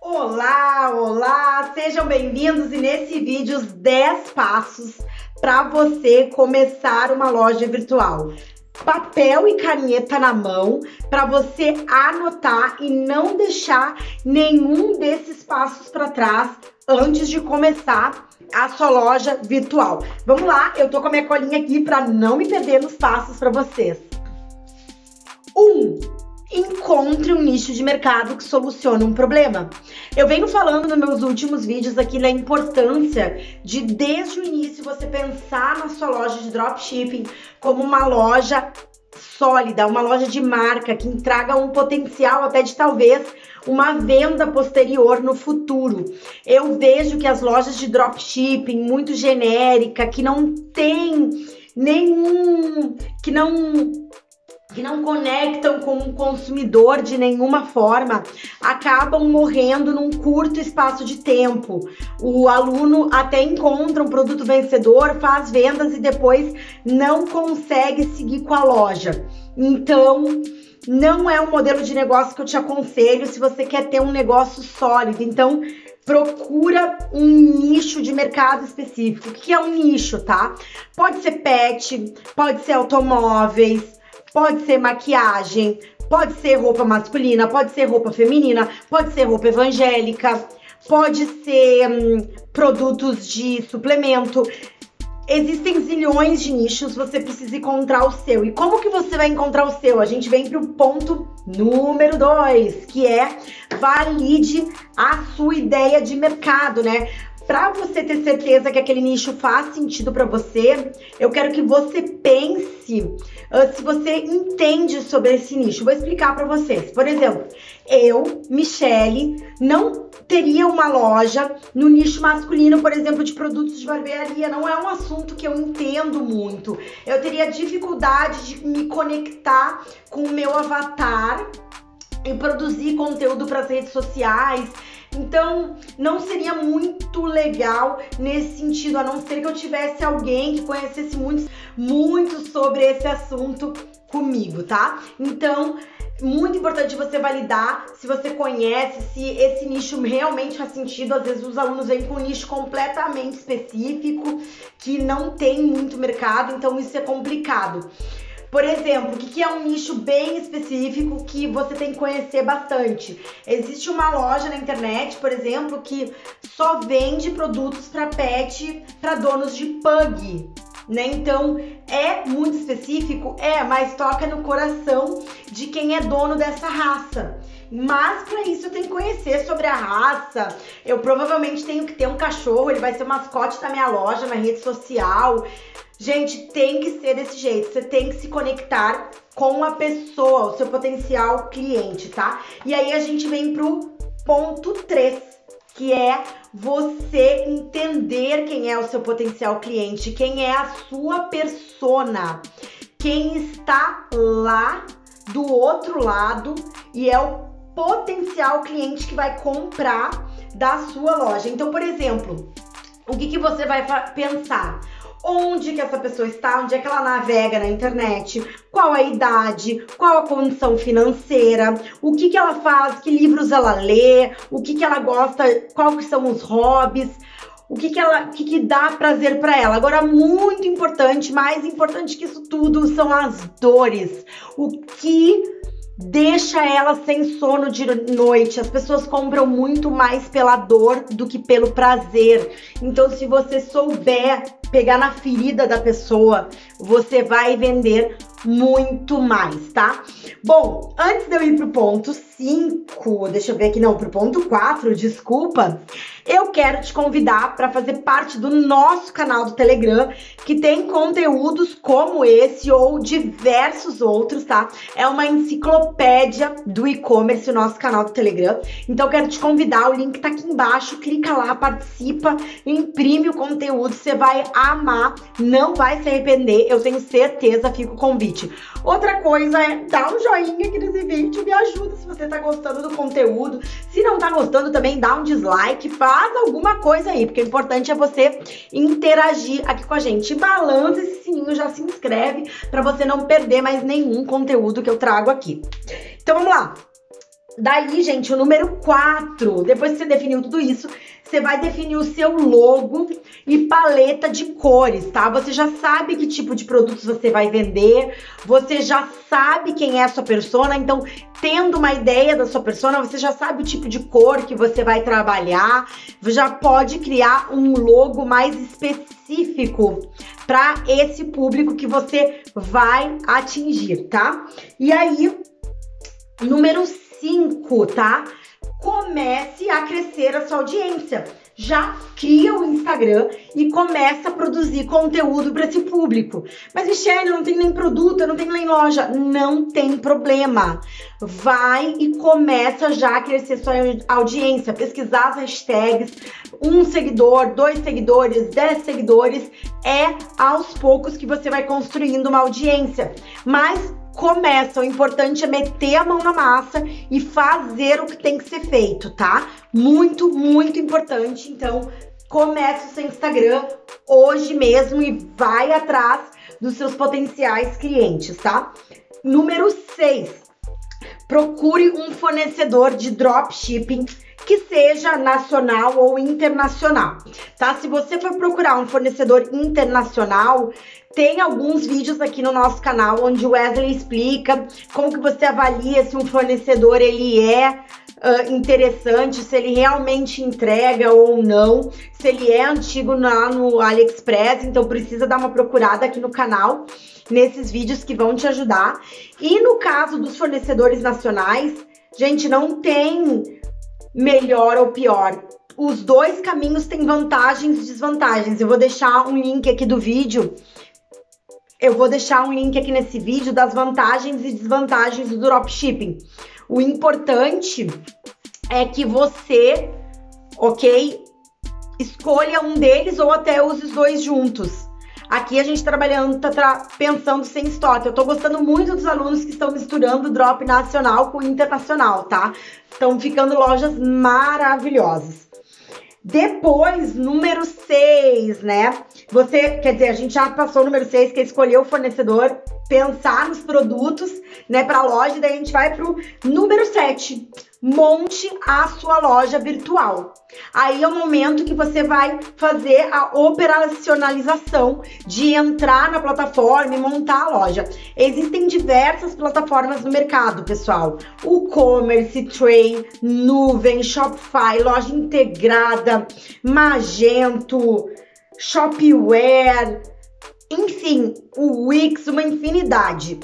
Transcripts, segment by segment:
Olá, olá, sejam bem-vindos e nesse vídeo os 10 passos para você começar uma loja virtual. Papel e caneta na mão para você anotar e não deixar nenhum desses passos para trás antes de começar a sua loja virtual. Vamos lá, eu tô com a minha colinha aqui para não me perder nos passos para vocês. 1. Um, encontre um nicho de mercado que solucione um problema. Eu venho falando nos meus últimos vídeos aqui da importância de desde o início você pensar na sua loja de dropshipping como uma loja sólida, uma loja de marca que traga um potencial até de talvez uma venda posterior no futuro. Eu vejo que as lojas de dropshipping muito genérica, que não tem nenhum, que não que não conectam com o consumidor de nenhuma forma, acabam morrendo num curto espaço de tempo. O aluno até encontra um produto vencedor, faz vendas e depois não consegue seguir com a loja. Então, não é um modelo de negócio que eu te aconselho se você quer ter um negócio sólido. Então, procura um nicho de mercado específico. O que é um nicho, tá? Pode ser pet, pode ser automóveis, Pode ser maquiagem, pode ser roupa masculina, pode ser roupa feminina, pode ser roupa evangélica, pode ser hum, produtos de suplemento. Existem zilhões de nichos, você precisa encontrar o seu. E como que você vai encontrar o seu? A gente vem para o ponto número dois, que é valide a sua ideia de mercado, né? Para você ter certeza que aquele nicho faz sentido para você, eu quero que você pense uh, se você entende sobre esse nicho. Vou explicar para vocês. Por exemplo, eu, Michele, não teria uma loja no nicho masculino, por exemplo, de produtos de barbearia. Não é um assunto que eu entendo muito. Eu teria dificuldade de me conectar com o meu avatar e produzir conteúdo para as redes sociais então, não seria muito legal nesse sentido, a não ser que eu tivesse alguém que conhecesse muito, muito sobre esse assunto comigo, tá? Então, muito importante você validar se você conhece, se esse nicho realmente faz sentido. Às vezes os alunos vêm com um nicho completamente específico que não tem muito mercado, então isso é complicado. Por exemplo, o que é um nicho bem específico que você tem que conhecer bastante? Existe uma loja na internet, por exemplo, que só vende produtos para pet, para donos de pug. Né? Então é muito específico, é, mas toca no coração de quem é dono dessa raça. Mas para isso eu tenho que conhecer sobre a raça. Eu provavelmente tenho que ter um cachorro, ele vai ser o mascote da minha loja na rede social. Gente, tem que ser desse jeito. Você tem que se conectar com a pessoa, o seu potencial cliente, tá? E aí a gente vem pro ponto 3, que é você entender quem é o seu potencial cliente, quem é a sua persona, quem está lá do outro lado e é o potencial cliente que vai comprar da sua loja. Então, por exemplo, o que, que você vai pensar? onde que essa pessoa está, onde é que ela navega na internet, qual a idade, qual a condição financeira, o que que ela faz, que livros ela lê, o que que ela gosta, quais são os hobbies, o que que ela, o que que dá prazer para ela. Agora muito importante, mais importante que isso tudo são as dores. O que deixa ela sem sono de noite. As pessoas compram muito mais pela dor do que pelo prazer. Então, se você souber pegar na ferida da pessoa, você vai vender muito mais, tá? Bom, antes de eu ir pro ponto 5, deixa eu ver aqui, não, pro ponto 4, desculpa, eu quero te convidar para fazer parte do nosso canal do Telegram, que tem conteúdos como esse ou diversos outros, tá? É uma enciclopédia do e-commerce, o nosso canal do Telegram. Então, quero te convidar, o link tá aqui embaixo, clica lá, participa, imprime o conteúdo, você vai amar, não vai se arrepender, eu tenho certeza, fica o convite. Outra coisa é dar um joinha aqui nesse vídeo, me ajuda se você tá gostando do conteúdo. Se não tá gostando também, dá um dislike, faz alguma coisa aí, porque o importante é você interagir aqui com a gente. Balança esse sininho, já se inscreve para você não perder mais nenhum conteúdo que eu trago aqui. Então vamos lá. Daí, gente, o número 4, depois que você definiu tudo isso, você vai definir o seu logo e paleta de cores, tá? Você já sabe que tipo de produtos você vai vender, você já sabe quem é a sua persona, então, tendo uma ideia da sua persona, você já sabe o tipo de cor que você vai trabalhar, já pode criar um logo mais específico para esse público que você vai atingir, tá? E aí, número 5, tá? comece a crescer a sua audiência. Já cria o Instagram e começa a produzir conteúdo para esse público. Mas, Michelle, não tem nem produto, não tenho nem loja. Não tem problema. Vai e começa já a crescer sua audiência. Pesquisar as hashtags. Um seguidor, dois seguidores, dez seguidores. É aos poucos que você vai construindo uma audiência. Mas começa. O importante é meter a mão na massa e fazer o que tem que ser feito, tá? Muito, muito importante. Então, comece o seu Instagram hoje mesmo e vai atrás dos seus potenciais clientes, tá? Número 6. Procure um fornecedor de dropshipping que seja nacional ou internacional, tá? Se você for procurar um fornecedor internacional, tem alguns vídeos aqui no nosso canal onde o Wesley explica como que você avalia se um fornecedor ele é uh, interessante, se ele realmente entrega ou não, se ele é antigo lá no AliExpress, então precisa dar uma procurada aqui no canal nesses vídeos que vão te ajudar. E no caso dos fornecedores nacionais, gente, não tem melhor ou pior. Os dois caminhos têm vantagens e desvantagens. Eu vou deixar um link aqui do vídeo. Eu vou deixar um link aqui nesse vídeo das vantagens e desvantagens do dropshipping. O importante é que você, ok, escolha um deles ou até use os dois juntos. Aqui a gente trabalhando, tá tra pensando sem estoque. Eu tô gostando muito dos alunos que estão misturando drop nacional com internacional, tá? Estão ficando lojas maravilhosas. Depois, número 6, né? Você, quer dizer, a gente já passou o número 6, que é escolher o fornecedor, pensar nos produtos, né, para a loja, daí a gente vai pro número 7, monte a sua loja virtual. Aí é o momento que você vai fazer a operacionalização de entrar na plataforma e montar a loja. Existem diversas plataformas no mercado, pessoal. O commerce, Tray, Nuvem, Shopify, loja integrada, Magento, Shopware, enfim, o Wix, uma infinidade.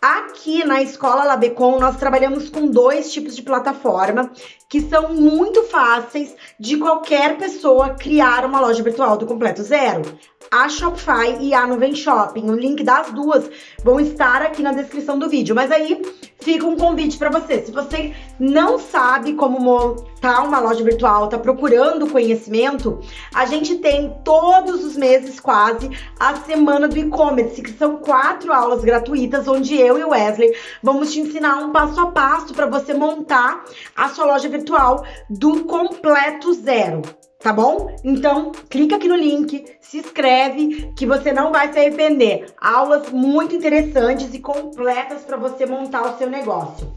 Aqui na Escola Labecom, nós trabalhamos com dois tipos de plataforma que são muito fáceis de qualquer pessoa criar uma loja virtual do completo zero. A Shopify e a Nuvem Shopping. O link das duas vão estar aqui na descrição do vídeo. Mas aí fica um convite para você. Se você não sabe como montar uma loja virtual, tá procurando conhecimento, a gente tem todos os meses quase a semana do e-commerce, que são quatro aulas gratuitas onde eu e o Wesley vamos te ensinar um passo a passo para você montar a sua loja virtual do completo zero tá bom? Então, clica aqui no link, se inscreve, que você não vai se arrepender. Aulas muito interessantes e completas para você montar o seu negócio.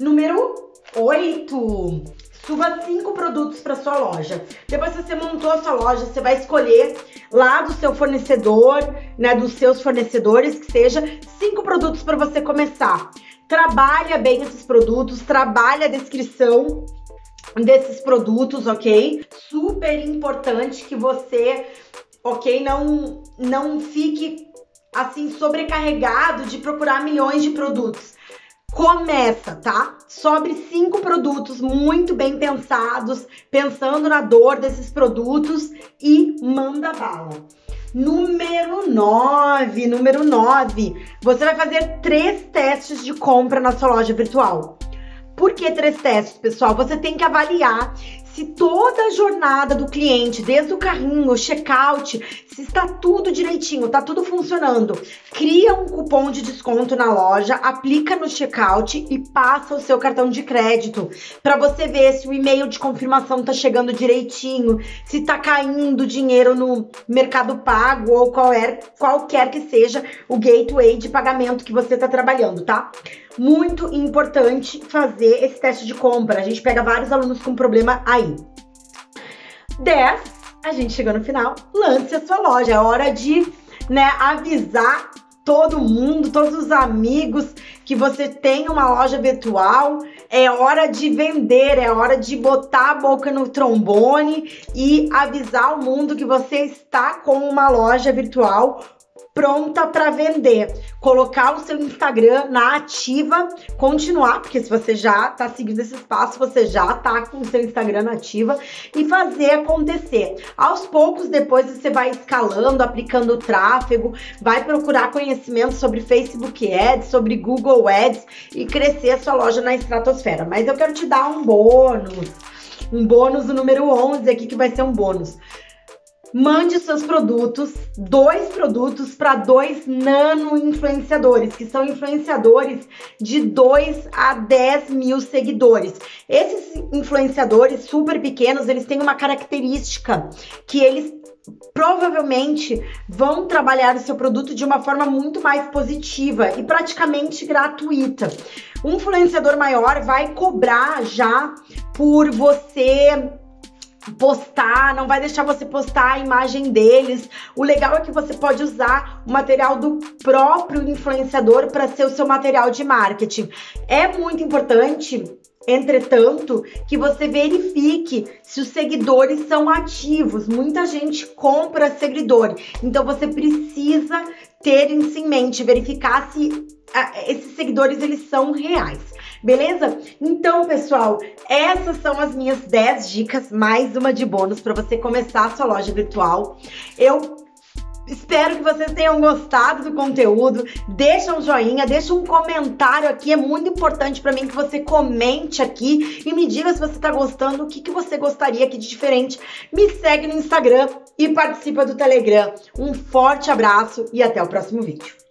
Número 8. Suba cinco produtos para sua loja. Depois que você montou a sua loja, você vai escolher lá do seu fornecedor, né, dos seus fornecedores, que seja cinco produtos para você começar. Trabalha bem esses produtos, trabalha a descrição desses produtos, ok? Super importante que você, ok, não, não fique assim sobrecarregado de procurar milhões de produtos. Começa, tá? Sobre cinco produtos muito bem pensados, pensando na dor desses produtos e manda bala. Número 9, número 9, você vai fazer três testes de compra na sua loja virtual. Por que três testes, pessoal? Você tem que avaliar se toda a jornada do cliente, desde o carrinho, o checkout, se está tudo direitinho, tá tudo funcionando, cria um cupom de desconto na loja, aplica no checkout e passa o seu cartão de crédito para você ver se o e-mail de confirmação tá chegando direitinho, se tá caindo dinheiro no Mercado Pago ou qualquer, qualquer que seja o gateway de pagamento que você tá trabalhando, tá? Muito importante fazer esse teste de compra. A gente pega vários alunos com problema aí. 10. A gente chegou no final. Lance a sua loja. É hora de né, avisar todo mundo, todos os amigos que você tem uma loja virtual. É hora de vender, é hora de botar a boca no trombone e avisar o mundo que você está com uma loja virtual pronta para vender. Colocar o seu Instagram na ativa, continuar, porque se você já tá seguindo esse espaço, você já tá com o seu Instagram na ativa e fazer acontecer. Aos poucos, depois você vai escalando, aplicando tráfego, vai procurar conhecimento sobre Facebook Ads, sobre Google Ads e crescer a sua loja na estratosfera. Mas eu quero te dar um bônus. Um bônus, o número 11 aqui, que vai ser um bônus mande seus produtos, dois produtos para dois nano influenciadores, que são influenciadores de 2 a 10 mil seguidores. Esses influenciadores super pequenos, eles têm uma característica que eles provavelmente vão trabalhar o seu produto de uma forma muito mais positiva e praticamente gratuita. Um influenciador maior vai cobrar já por você postar, não vai deixar você postar a imagem deles. O legal é que você pode usar o material do próprio influenciador para ser o seu material de marketing. É muito importante Entretanto, que você verifique se os seguidores são ativos. Muita gente compra seguidor, então você precisa ter isso em mente, verificar se ah, esses seguidores eles são reais. Beleza? Então, pessoal, essas são as minhas 10 dicas, mais uma de bônus para você começar a sua loja virtual. Eu Espero que vocês tenham gostado do conteúdo. Deixa um joinha, deixa um comentário aqui. É muito importante para mim que você comente aqui e me diga se você está gostando, o que, que você gostaria aqui de diferente. Me segue no Instagram e participa do Telegram. Um forte abraço e até o próximo vídeo.